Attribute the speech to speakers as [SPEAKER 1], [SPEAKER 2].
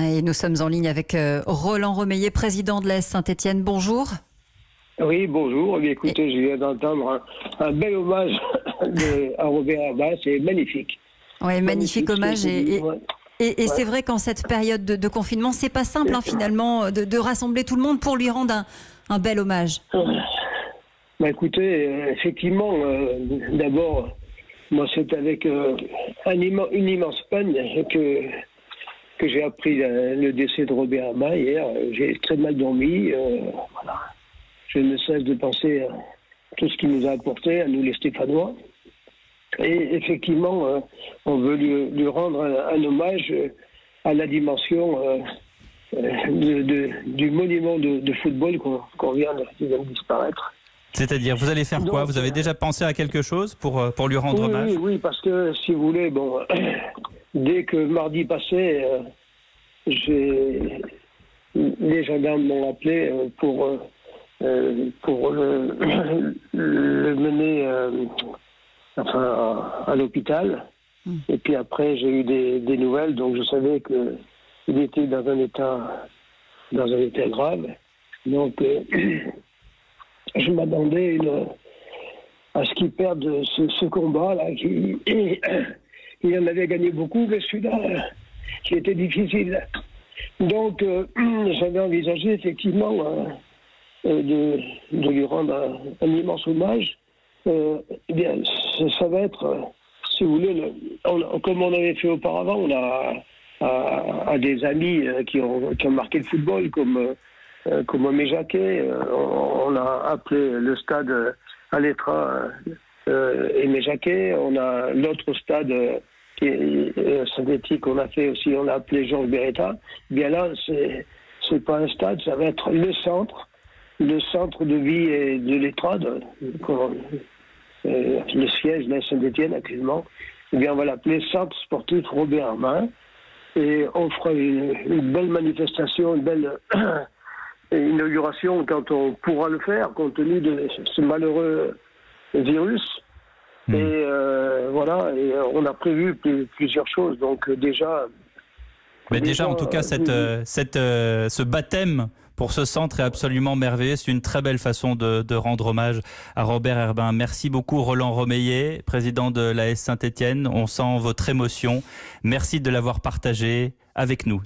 [SPEAKER 1] Et nous sommes en ligne avec euh, Roland Remeillet, président de l'AS Saint-Etienne. Bonjour.
[SPEAKER 2] Oui, bonjour. Eh écoutez, je viens d'entendre un, bel hommage à Robert Herbin. C'est magnifique.
[SPEAKER 1] Oui, magnifique, hommage. Et, et, c'est vrai qu'en cette période de, confinement, c'est pas simple hein, finalement de, rassembler tout le monde pour lui rendre un, bel hommage.
[SPEAKER 2] Bah, écoutez, euh, effectivement, euh, d'abord, moi c'est avec euh, une immense peine que que j'ai appris le, décès de Robert Herbin hier. J'ai très mal dormi. voilà. Je ne cesse de penser à tout ce qu'il nous a apporté, à nous les Stéphanois. Et effectivement, euh, on veut lui, rendre un, hommage euh, à la dimension euh, du monument de, football qu'on vient, de disparaître.
[SPEAKER 3] C'est-à-dire, vous allez faire quoi? Vous avez déjà pensé à quelque chose pour, pour lui rendre hommage?
[SPEAKER 2] oui, oui, parce que si vous voulez, bon, dès que mardi passé, les gendarmes m'ont appelé pour, pour le, le mener enfin, à, l'hôpital. Hmm. Et puis après, j'ai eu des, nouvelles, donc je savais qu'il était dans un état, dans un état grave. Donc, euh, je m'attendais à ce qu'il perde ce, combat-là. Il en avait gagné beaucoup, mais celui-là, qui était difficile. Donc, euh, j'avais envisagé effectivement euh, de, lui rendre un immense hommage euh, eh bien, ça, va être, euh, si vous voulez, comme on avait fait auparavant, on a à, des amis euh, qui ont, marqué le football, comme, comme Jacquet, on, a appelé le stade Alétra euh, Aimé Jacquet, on a l'autre stade qui est synthétique, on a fait aussi, on a appelé Georges Beretta. Bien là, c'est c'est pas un stade, ça va être le centre, le centre de vie et de l'étrade, euh, le siège de la Saint-Etienne actuellement, eh bien, on va l'appeler Centre sportif Robert Armin. Et on fera une, belle manifestation, une belle inauguration quand on pourra le faire, compte tenu de ce malheureux virus. Hmm. Et euh, voilà, et on a prévu plusieurs choses. Donc euh, déjà.
[SPEAKER 3] Mais déjà, en tout cas, cette, cette, ce baptême pour ce centre est absolument merveilleux. C'est une très belle façon de, rendre hommage à Robert Herbin. Merci beaucoup Roland Romeillet, président de l'AS Saint-Étienne. On sent votre émotion. Merci de l'avoir partagé avec nous.